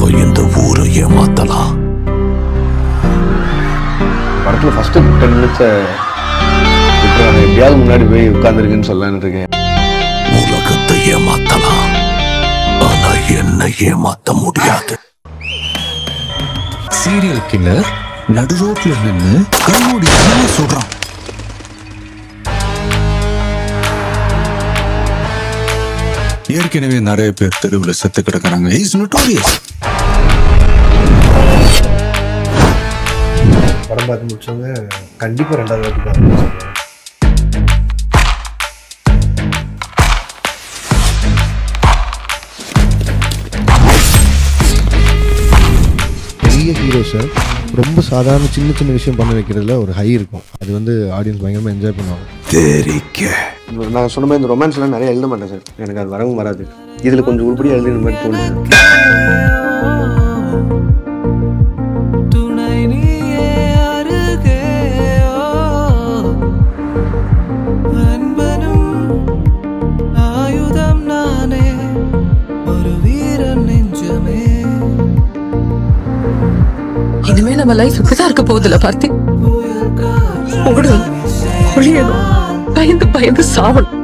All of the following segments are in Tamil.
அவ இந்த ஊரை ஏமாத்தலாம் படத்தில் ஃபஸ்ட்டு டென் மினிட்ஸை எப்படியாவது முன்னாடி போய் உட்காந்துருக்குன்னு சொல்லலான்னு இருக்கேன் உலகத்தை ஏமாத்தலாம் ஆனா என்ன ஏமாத்த முடியாது. சீரியல் கில்லர் நடு ரோட்ல நின்னு கண்மூடி கண்ணை சொல்றான். ஏற்கனவே நிறைய பேர் தெருவில் செத்து கிடக்குறாங்க இஸ் நோட்டோரியஸ் படம் பார்த்து முடிச்சவங்க கண்டிப்பாக ரெண்டாவது வாட்டி பார்க்கணும் பெரிய ஹீரோஸை ரொம்ப சாதாரண சின்ன சின்ன விஷயம் பண்ண வைக்கிறதுல ஒரு ஹை இருக்கும். அது வந்து ஆடியன்ஸ் பயங்கரமாக என்ஜாய் பண்ணுவாங்க. தெரிக்க. நான் சொன்ன மாதிரி இந்த ரொமான்ஸ்லாம் நிறைய எழுத மாட்டேன் சார் எனக்கு அது வரவும் வராது. இதில் கொஞ்சம் உருப்படியாக எழுதுன மாதிரி தோணுது துணை நீயே அருகே ஓ. அன்பனும் ஆயுதம் நானே ஒரு வீரன் நெஞ்சமே. இனிமே நம்ம லைஃப் இப்படிதான் இருக்க போகுதுல பார்த்தி? ஓடணும் ஒழியணும் பயந்து பயந்து சாவணும்.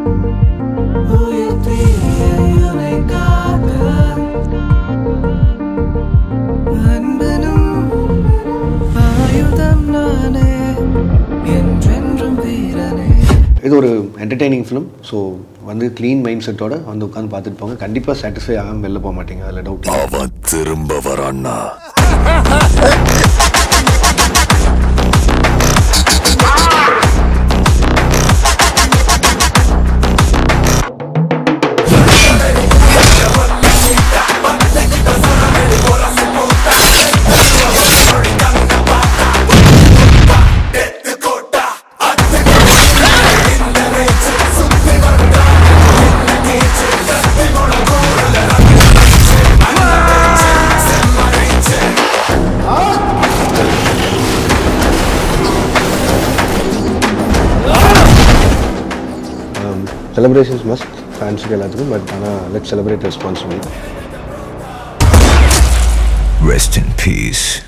இது ஒரு என்டர்டெய்னிங் ஃபிலிம் ஸோ வந்து க்ளீன் மைண்ட் செட்டோட வந்து உட்காந்து பார்த்துட்டு போங்க. கண்டிப்பாக சாட்டிஸ்ஃபை ஆகாமல் வெளில போக மாட்டீங்க. அதில் டவுட் திரும்ப வரான்னா celebrations must fancy ke lagu but let's celebrate responsibly rest in peace.